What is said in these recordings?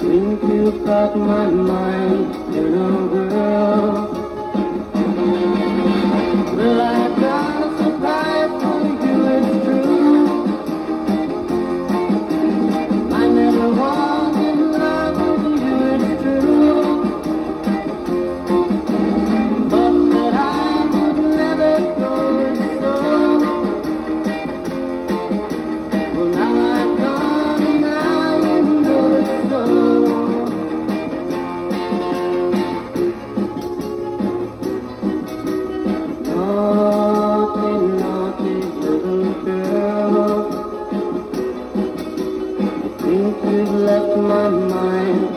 Think you've got my mind, you know. You've my mind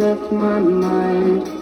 left my mind.